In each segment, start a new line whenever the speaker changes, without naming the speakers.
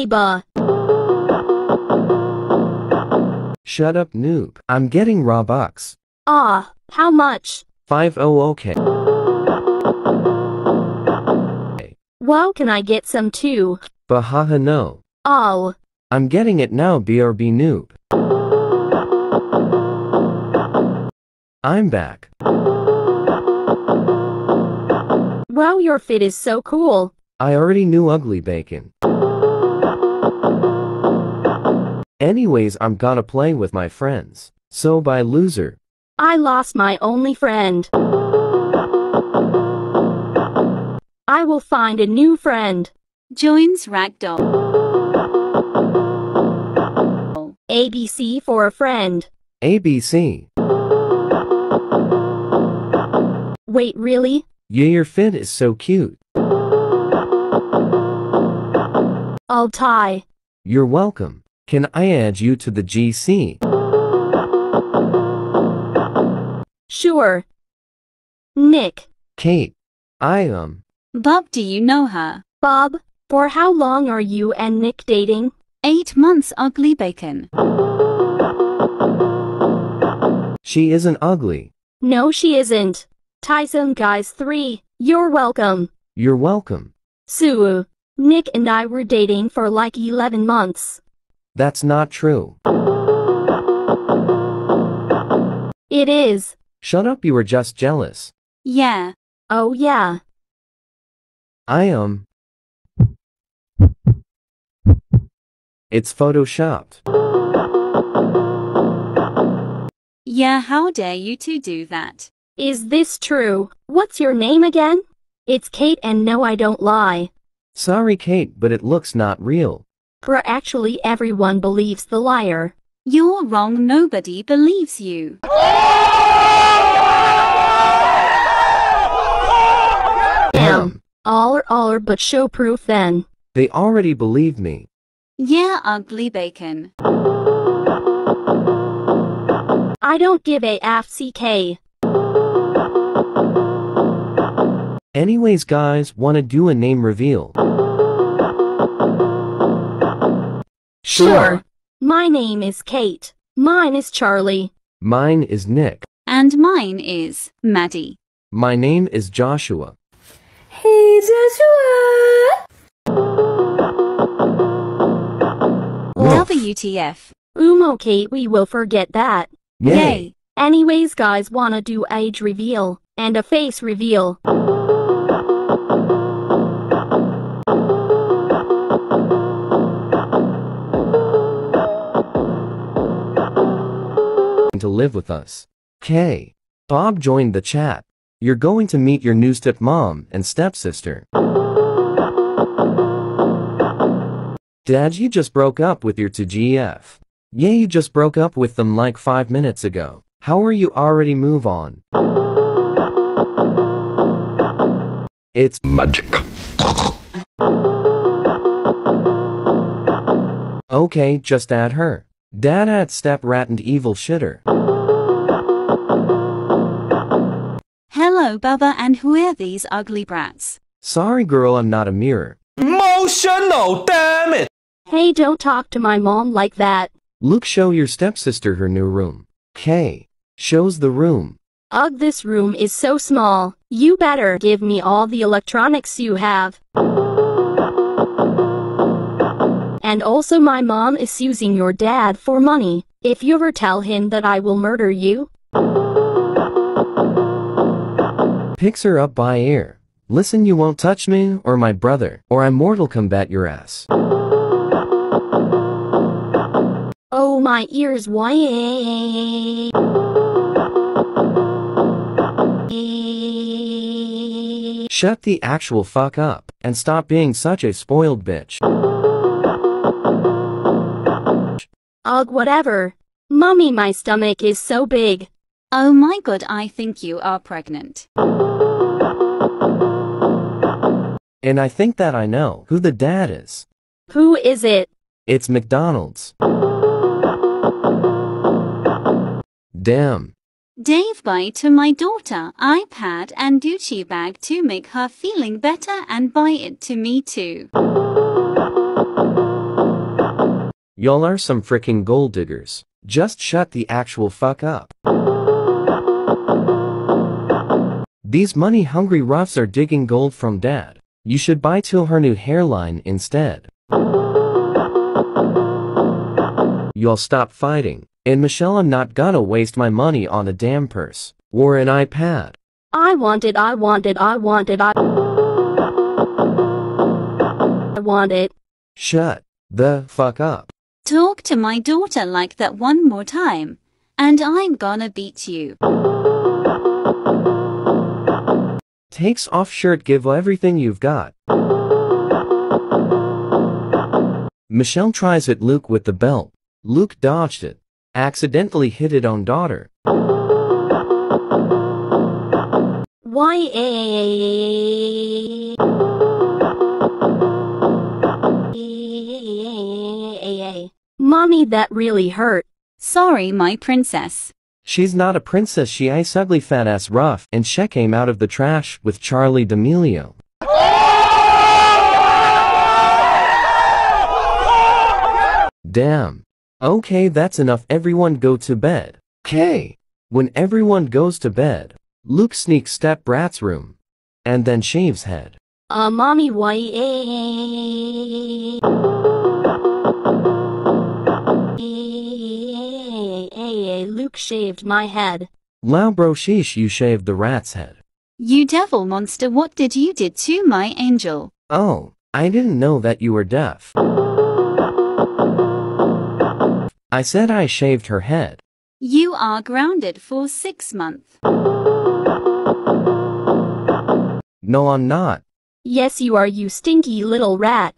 neighbor.
Shut up noob. I'm getting Robux.
Ah, how much?
Five oh okay.
Well can I get some too?
Bahaha no. Oh. I'm getting it now BRB noob. I'm back.
Wow your fit is so cool.
I already knew ugly bacon. Anyways, I'm gonna play with my friends. So bye, loser.
I lost my only friend. I will find a new friend. Joins Ragdoll. ABC for a friend.
ABC.
Wait, really?
Yeah, your fit is so cute.
I'll tie.
You're welcome. Can I add you to the GC? Sure. Nick. Kate. I am.
Bob, do you know her? Bob, for how long are you and Nick dating? Eight months, ugly bacon.
She isn't ugly.
No, she isn't. Tyson Guys 3, you're welcome.
You're welcome.
Sue, Nick and I were dating for like 11 months.
That's not true.
It is.
Shut up, you were just jealous.
Yeah. Oh yeah.
I am. It's photoshopped.
Yeah, how dare you two do that? Is this true? What's your name
again? It's Kate and no I don't lie.
Sorry Kate, but it looks not real.
For actually everyone believes the liar. You're wrong nobody believes
you.
Damn. All or all or but show proof then. They already believe me.
Yeah ugly bacon. I don't give a FCK.
Anyways guys, wanna do a name reveal. Sure.
My name is Kate. Mine is Charlie.
Mine is Nick.
And mine is Maddie.
My name is Joshua.
Hey, Joshua!
WTF. Um, okay, we will forget that. Yay. Yay. Anyways, guys, wanna do age reveal and a face reveal.
live with us. K. Bob joined the chat. You're going to meet your new stepmom and stepsister. Dad, you just broke up with your 2GF. Yeah, you just broke up with them like 5 minutes ago. How are you already move on? It's magic. Okay, just add her. Dad at step rat and evil shitter.
Hello, Bubba, and who are these ugly brats?
Sorry, girl, I'm not a mirror. Emotional, damn it!
Hey, don't talk to my mom like that.
Luke, show your stepsister her new room. Hey, shows the room.
Ugh, this room is so small. You better give me all the electronics you have. And also my mom is using your dad for money. If you ever tell him that I will murder you,
picks her up by ear. Listen you won't touch me or my brother or I Mortal Kombat your ass.
Oh my ears why
Shut the actual fuck up and stop being such a spoiled bitch.
Ugh whatever. Mummy my stomach is so big. Oh my god, I think you are pregnant.
And I think that I know who the dad is.
Who is it?
It's McDonald's. Damn.
Dave buy to my daughter iPad and Gucci bag to make her feeling better and buy it to me too.
Y'all are some freaking gold diggers. Just shut the actual fuck up. These money-hungry roughs are digging gold from dad. You should buy till her new hairline instead. Y'all stop fighting. And Michelle I'm not gonna waste my money on a damn purse. Or an iPad.
I want it, I want it, I want
it, I, I want it.
Shut the fuck up.
Talk to my daughter like that one more time, and I'm gonna beat you.
Takes off shirt give everything you've got. Michelle tries at Luke with the belt. Luke dodged it. Accidentally hit it on daughter.
Why?
Mommy, that really hurt. Sorry, my princess.
She's not a princess, she is ugly fat ass rough, and she came out of the trash with Charli D'Amelio. Damn. Okay, that's enough, everyone go to bed. Okay. When everyone goes to bed, Luke sneaks step Brat's room, and then shaves head.
Uh, mommy, why? Eh?
Luke shaved my head.
Lao broshish you shaved the rat's head.
You devil monster what did you did to my angel?
Oh, I didn't know that you were deaf. I said I shaved her head.
You are grounded for six months.
No, I'm not.
Yes, you are, you stinky little rat.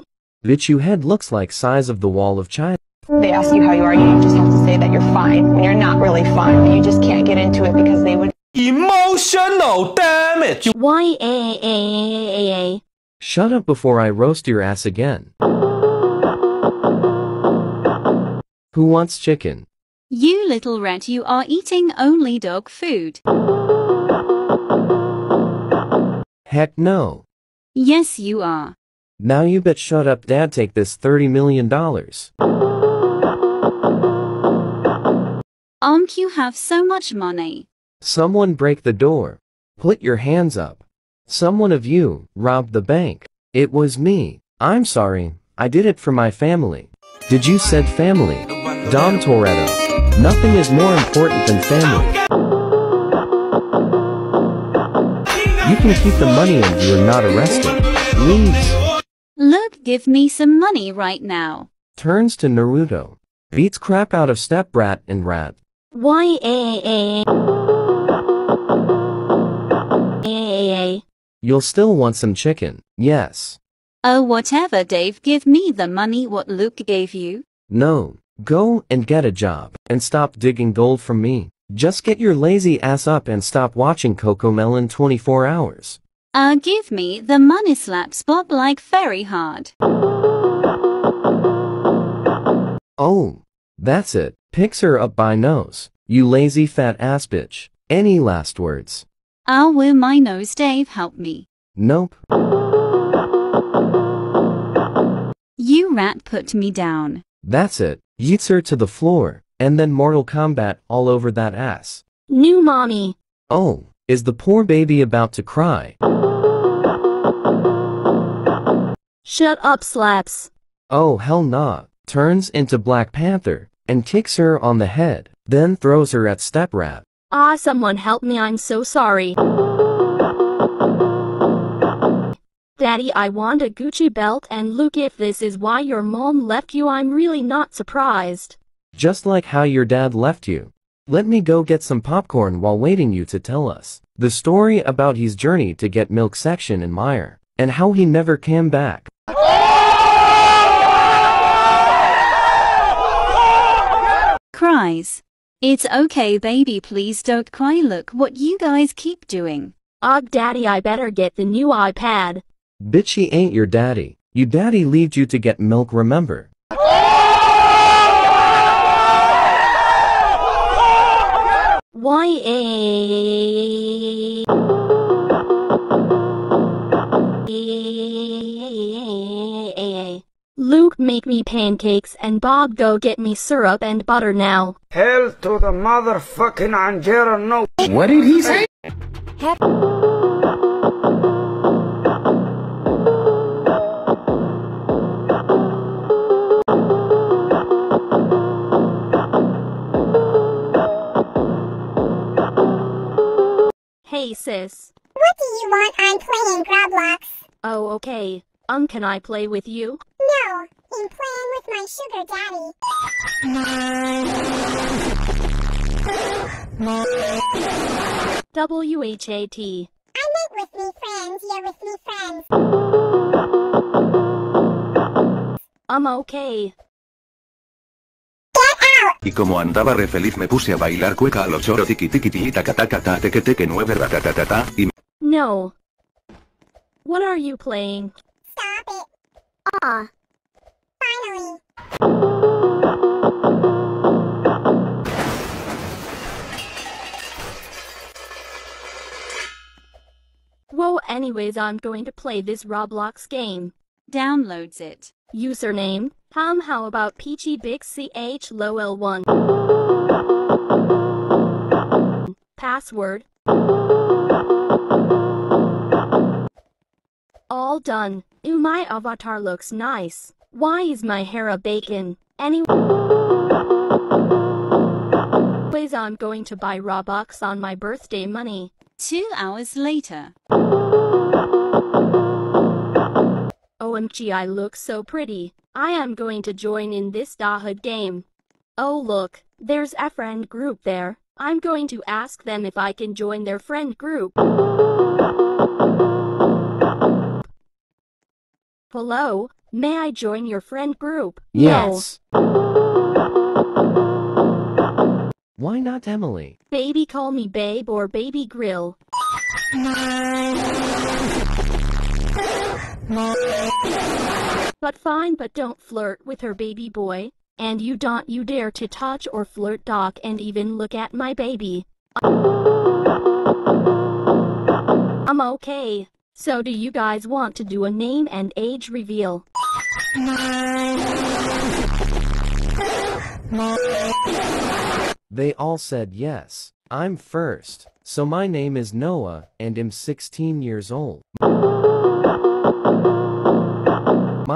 Bitch, you head looks like size of the wall of China.
They ask you how you are, you just have to say that you're fine when you're not really fine. You just can't get into it because they would. Emotional damage!
Why?
Shut up before I roast your ass again. Who wants chicken?
You little rat, you are eating only dog food.
Heck no.
Yes, you are.
Now you bet shut up dad take this $30 million.
are you have so much money?
Someone break the door. Put your hands up. Someone of you robbed the bank. It was me. I'm sorry. I did it for my family. Did you said family? Dom Toretto. Nothing is more important than family. You can keep the money and you are not arrested. Please.
Look, give me some money right now.
Turns to Naruto. Beats crap out of Step Rat and Rat.
YAAA.
You'll still want some chicken, yes.
Oh whatever Dave give me the money what Luke gave you.
No, go and get a job, and stop digging gold from me. Just get your lazy ass up and stop watching CoComelon 24 hours.
Uh give me the money Slaps Bob like very hard.
Oh, that's it. Picks her up by nose. You lazy fat ass bitch. Any last words?
i will wear my nose, Dave, help me. Nope. You rat put me down.
That's it. Yeets her to the floor, and then Mortal Kombat all over that ass.
New mommy.
Oh, is the poor baby about to cry?
Shut up, slaps.
Oh, hell nah. Turns into Black Panther and kicks her on the head, then throws her at Steprat.
Ah, someone help me, I'm so sorry. Daddy, I want a Gucci belt and Luke, if this is why your mom left you, I'm really not surprised.
Just like how your dad left you. Let me go get some popcorn while waiting you to tell us the story about his journey to get milk section in Meijer, and how he never came back.
cries. It's okay baby please don't cry look what you guys keep doing. Ugh daddy I better get the new iPad.
Bitch ain't your daddy. You daddy leaved you to get milk remember.
Why eh? Luke make me pancakes and Bob go get me syrup and butter now.
Hell to the motherfucking Angela no. What did he say?
Hey sis. What do you want? I'm playing Roblox. Oh okay. Um, can I play with you? know,
in playing with my sugar daddy. WHAT. I make with me friends, you're
with me friends. I'm okay.
Y como andaba re feliz me puse a bailar cueca a los choro tiki tiki tiki taca taca ta teque teque nueve ratatatata y...
No. What are you playing? Stop it. Ah. Anyways I'm going to play this Roblox game. Downloads it. Username, Tom how about Peachy Big CH Lowell 1. Password. All done. Ooh my avatar looks nice. Why is my hair a bacon? Anyways I'm going to buy Robux on my birthday money. Two hours later. OMG I look so pretty. I am going to join in this Da Hood game. Oh look, there's a friend group there. I'm going to ask them if I can join their friend group. Hello, may I join your friend group?
Yes. Why not Emily?
Baby call me babe or baby grill. But fine, but don't flirt with her baby boy. And you don't you dare to touch or flirt Doc and even look at my baby. I'm okay. So do you guys want to do a name and age reveal?
They all said yes. I'm first. So my name is Noah and i am 16 years old.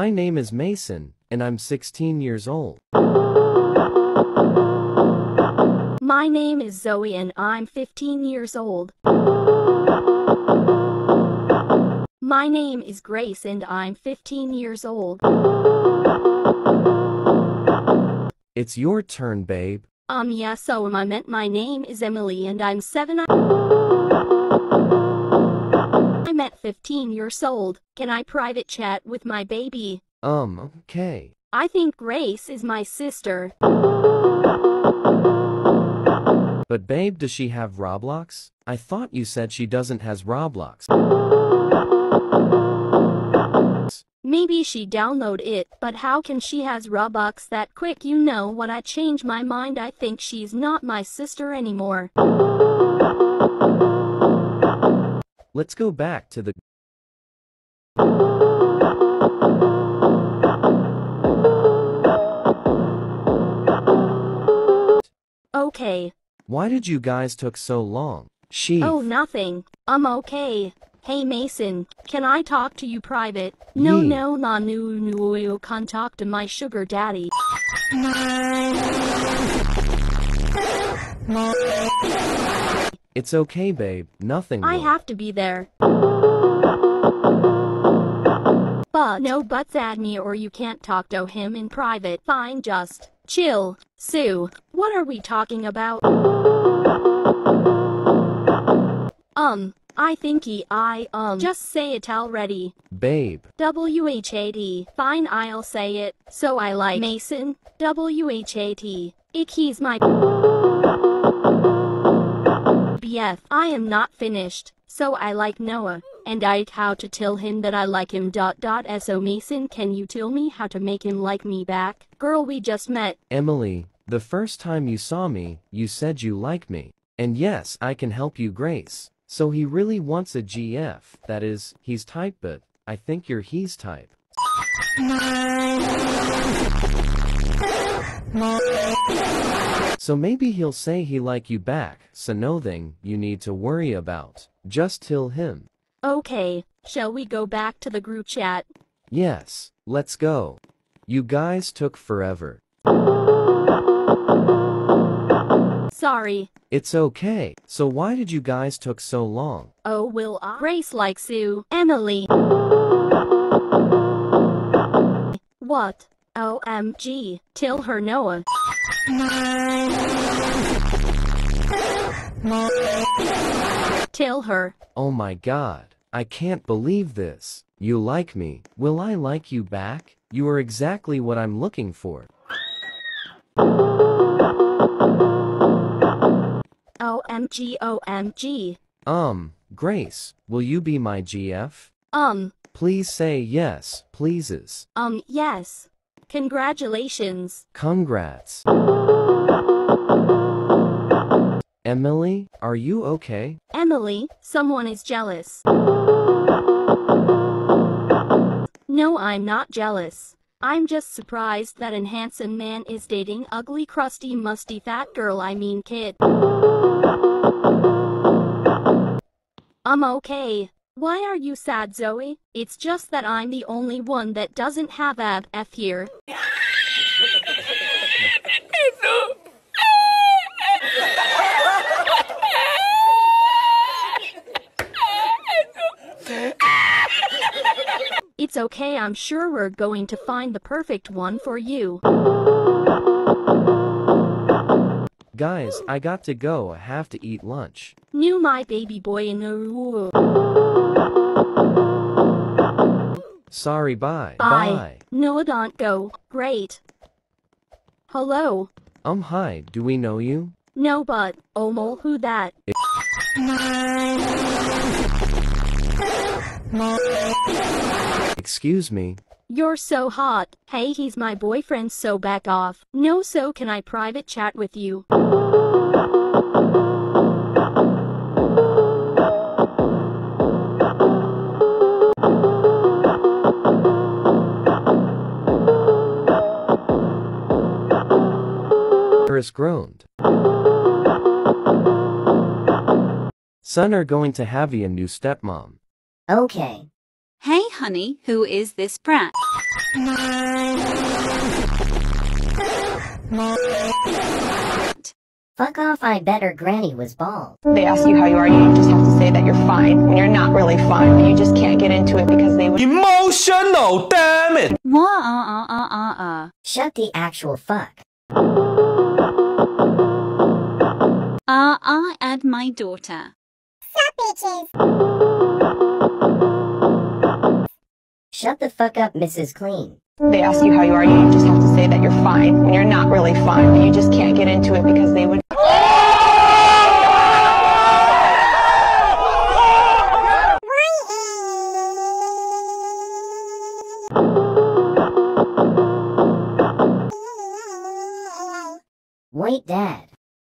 My name is Mason, and I'm 16 years old.
My name is Zoe and I'm 15 years old. My name is Grace and I'm 15 years old.
It's your turn, babe.
Um, yeah, so am I meant my name is Emily and I'm 7. I'm at 15 years old. Can I private chat with my baby?
Um, okay.
I think Grace is my sister.
But babe, does she have Roblox? I thought you said she doesn't has Roblox.
Maybe she download it, but how can she has Roblox that quick? You know what I change my mind I think she's not my sister anymore.
Let's go back to the Okay. Why did you guys took so long? She. Oh,
nothing. I'm okay. Hey Mason, can I talk to you private? No, no, no, no, no, you can talk to my sugar daddy. No.
It's okay, babe. Nothing. I
will. have to be there. But no buts at me or you can't talk to him in private. Fine, just chill. Sue, what are we talking about? Um, I think he, I, um, just say it already. Babe. W-H-A-T. Fine, I'll say it. So I like Mason. W-H-A-T. Ick, he's my... Yef, I am not finished, so I like Noah, and I how to tell him that I like him dot dot so Mason can you tell me how to make him like me back? Girl we just met.
Emily, the first time you saw me, you said you like me. And yes, I can help you Grace. So he really wants a GF, that is, he's type but, I think you're he's type. So maybe he'll say he like you back, so nothing you need to worry about. Just till him.
Okay, shall we go back to the group chat?
Yes, let's go. You guys took forever. Sorry. It's okay. So why did you guys took so long?
Oh, will I Grace like Sue, Emily? What? OMG, tell her Noah. Tell her.
Oh my god. I can't believe this. You like me. Will I like you back? You are exactly what I'm looking for.
OMG OMG.
Um, Grace, will you be my GF? Um. Please say yes, pleases.
Um, yes. Congratulations.
Congrats. Emily, are you okay?
Emily, someone is jealous. No, I'm not jealous. I'm just surprised that an handsome man is dating ugly, crusty, musty, fat girl, I mean kid. I'm okay. Why are you sad, Zoe? It's just that I'm the only one that doesn't have a F here. It's okay, I'm sure we're going to find the perfect one for you.
Guys, I got to go, I have to eat lunch.
New my baby boy in the rule.
Sorry, bye. Bye. bye.
No, don't go. Great. Hello.
Um, hi. Do we know you?
No, but, Omol, oh, who that?
It Excuse me.
You're so hot. Hey, he's my boyfriend, so back off. No, so can I private chat with you?
Iris groaned. Son are going to have you a new stepmom.
Okay.
Hey honey, who is this brat?
Fuck off, I bet her granny was bald. They ask you how you are, you just have to say that you're fine when you're not really fine. You just can't get into it because they would-
EMOTIONAL, damn it!
Wah, uh, uh, uh, uh. Shut the actual fuck are I
and my daughter.
Shut the fuck up, Mrs. Clean. They ask you how you are, you just have to say that you're fine when you're not really fine, but you just can't get into it because they would. Wait, Dad.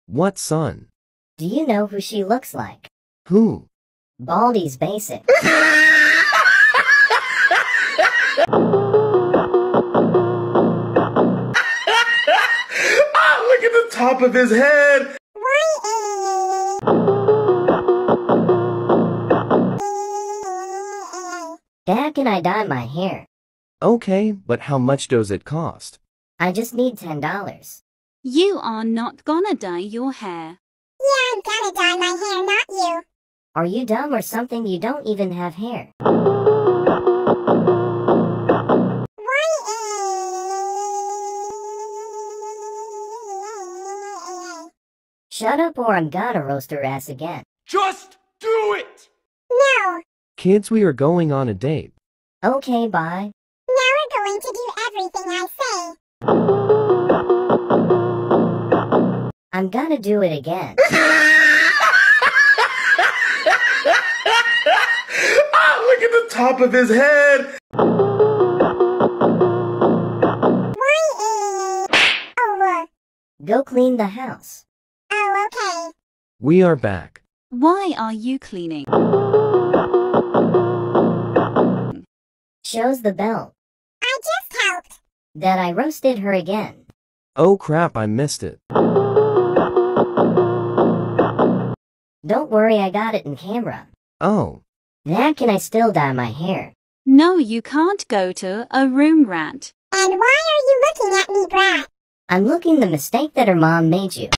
What, son? Do you know who she looks like? Who? Baldi's Basic. ah,
look at the top of his head!
Dad, can I dye my hair? Okay, but how much does it cost? I just need $10.
You are not gonna dye your hair. Yeah, I'm gonna dye my hair, not you.
Are you dumb or something? You don't even have hair. Shut up or I'm gonna roast her ass again.
Just do it! No!
Kids, we are going on a
date. Okay, bye.
Now we're going to do everything I say.
I'm gonna do it again. oh,
look at the top of his head.
Go clean the house. Oh,
okay. We are back.
Why are you cleaning? Shows the bell. I just helped. That I roasted her again. Oh crap, I missed it. Don't worry, I got it in camera. Oh. Now can I still dye my hair?
No, you can't go to a room rat. And why are you looking at me,
brat? I'm looking the mistake that her mom made you.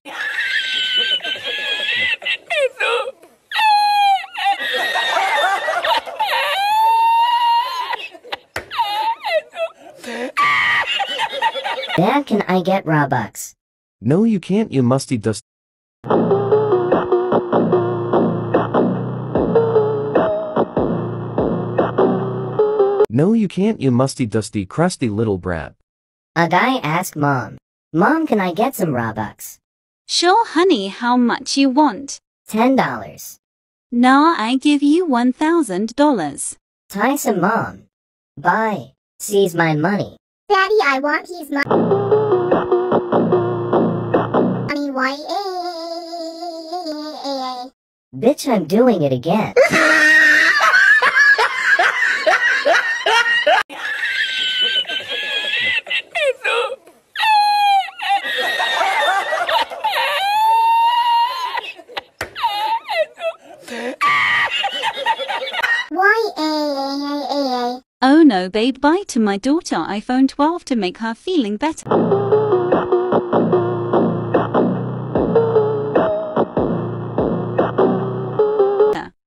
Dad, can I get Robux? No, you can't, you musty dust. No you can't you musty dusty crusty little brat. A guy asked mom. Mom can I get some Robux?
Sure honey how much you want?
Ten dollars. Now I give you one thousand dollars. Tyson mom. Bye. Seize my money.
Daddy I want his money.
Money Bitch I'm doing it again.
no babe bye to my daughter iPhone 12 to make her feeling better.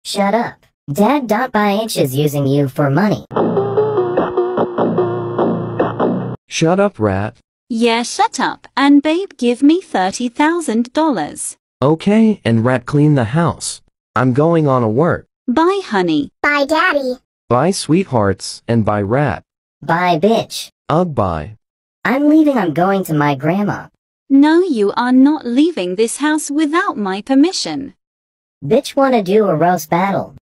Shut up. Dad dot by H is using you for money.
Shut up rat.
Yeah shut up and babe give me $30,000.
Okay and rat clean the house. I'm going on a work.
Bye honey. Bye daddy.
Bye
sweethearts, and bye rat. Bye bitch. Ugh bye. I'm leaving I'm going to my grandma.
No you are not leaving this house without my permission.
Bitch wanna do a roast battle.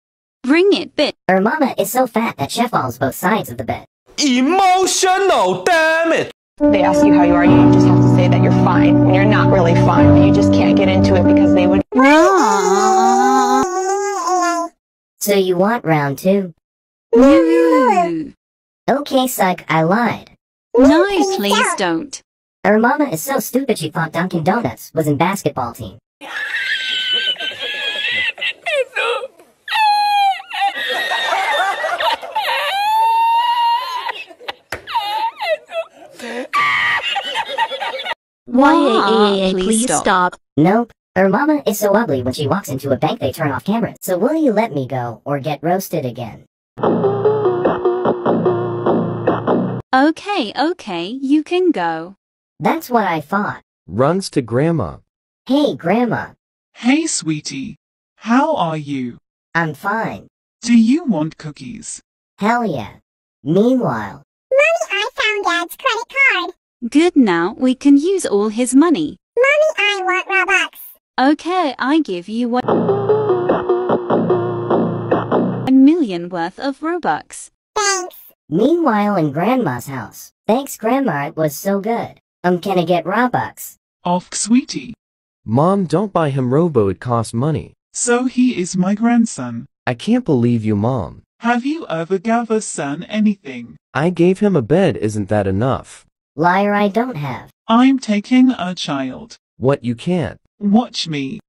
Bring it bitch. Her mama is so fat that she falls both sides of the bed. Emotional damn it! They ask you how you are, you just have to say that you're fine. When you're not really fine, but you just can't get into it because they would- So you want round two? No. Okay, psych. I lied. No, please don't. Her mama is so stupid she thought Dunkin' Donuts was in basketball team. Why, please stop. Nope. Her mama is so ugly when she walks into a bank they turn off cameras. So will you let me go or get roasted again?
Okay, okay, you can go.
That's what I thought.
Runs to Grandma.
Hey, Grandma. Hey, sweetie. How are you? I'm fine. Do you want cookies? Hell yeah. Meanwhile,
Mommy, I found Dad's credit card. Good now, we can use all his money. Mommy, I want Robux. Okay, I give you what million worth of Robux.
Thanks. Meanwhile in Grandma's house. Thanks Grandma, it was so good. Um, can I get Robux?
Off, sweetie. Mom, don't buy him Robo, it costs money.
So he is my grandson.
I can't believe you, Mom.
Have you ever gave a son anything?
I gave him a bed, isn't that enough?
Liar, I don't have. I'm taking a child.
What you can't.
Watch me.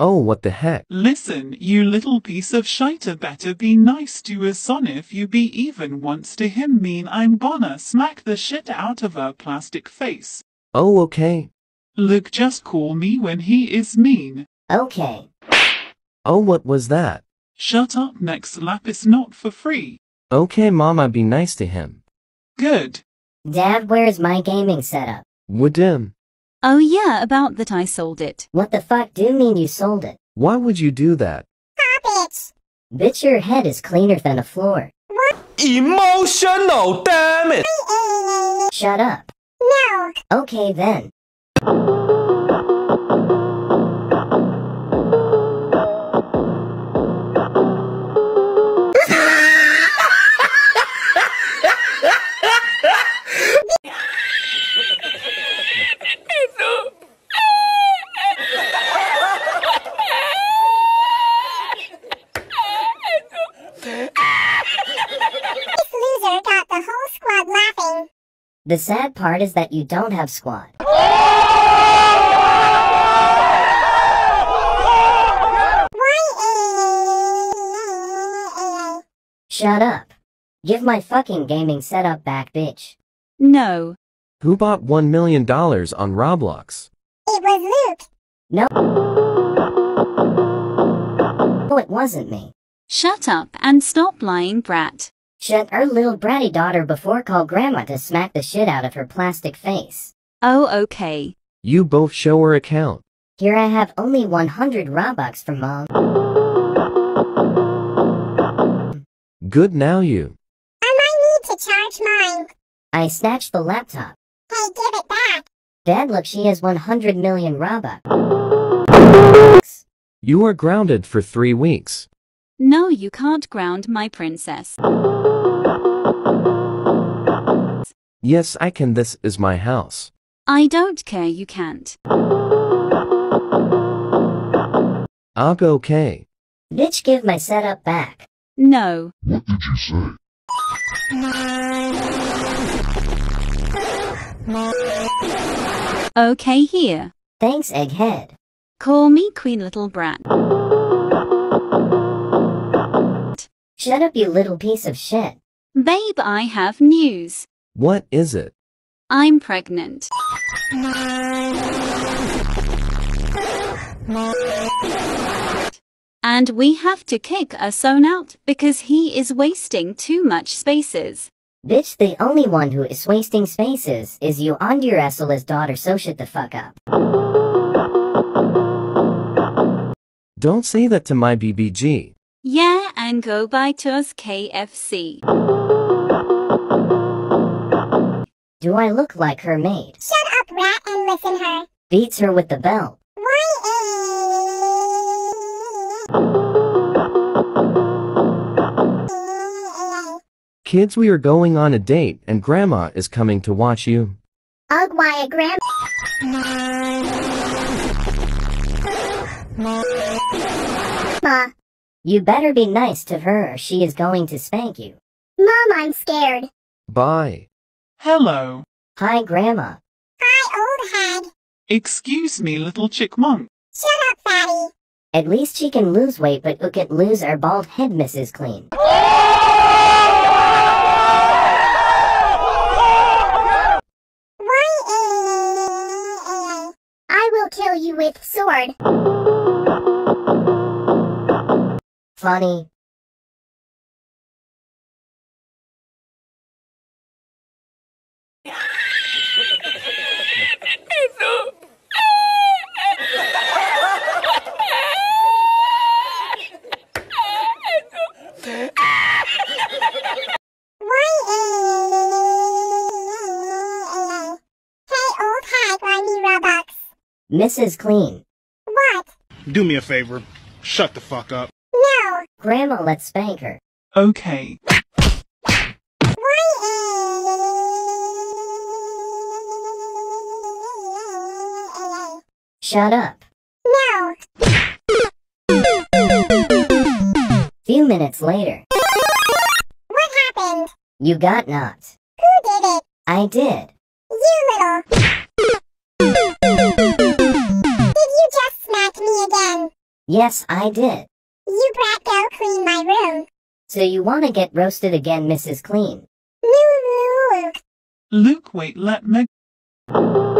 Oh, what the heck?
Listen, you little piece of shite, better be nice to her son if you be even once to him mean I'm gonna smack the shit out of her plastic face.
Oh, okay.
Look, just call me when he is mean. Okay.
Oh, what was that?
Shut up, next lap is not for free.
Okay, Mama, be nice to him.
Good. Dad, where's my gaming setup? Wadim. Oh yeah, about that I sold it. What the fuck do you mean you sold it? Why would you do that? Ah, bitch. Bitch, your head is cleaner than a floor. What? Emotional, damn it! Shut up. No. Okay then. part is that you don't have squad. Shut up. Give my fucking gaming setup back, bitch. No.
Who bought $1 million on Roblox?
It was Luke. No. No, it wasn't me. Shut up and stop lying, brat. Shut her little bratty daughter before call grandma to smack the shit out of her plastic face. Oh, okay.
You both show her account.
Here I have only 100 Robux from mom.
Good now you.
I might need to charge mine. I snatched the laptop. Hey, give it back. Dad, look, she has 100 million Robux. You
are grounded for three weeks.
No, you can't ground my princess.
Yes, I can. This is my house.
I don't care, you can't.
Ugh, okay.
Bitch, give my setup back. No.
What did you say?
Okay, here. Thanks, Egghead. Call me Queen Little Brat.
Shut up, you little piece of shit.
Babe, I have news.
What is it?
I'm pregnant. And we have to kick a son out because he is wasting too much spaces.
Bitch, the only one who is wasting spaces is you and your asshole daughter, so shut the fuck up.
Don't say that to my BBG.
Yeah, and go buy us KFC.
Do I look like her maid? Shut
up, rat, and listen her.
Beats her with the bell.
Why?
Kids, we are going on a date, and Grandma is coming to watch you.
Ugh, why a grandma?
Ma. You better be nice to her or she is going to spank you. Mom, I'm scared. Bye. Hello. Hi, Grandma.
Hi, old head.
Excuse me, little chickmunk. Shut up, fatty. At least she can lose weight, but who can lose her bald head, Mrs. Clean? I
will kill you with sword.
Funny Mrs. Clean. What? Do me a favor. Shut the fuck up. Grandma, let's spank her. Okay. Shut up. No. Few minutes later.
What happened?
You got knocked.
Who did it? I did. You little.
Did you just smack
me again?
Yes, I did. You brought clean my room. So you wanna get roasted again, Mrs. Clean? No, Luke. Luke, wait, let me...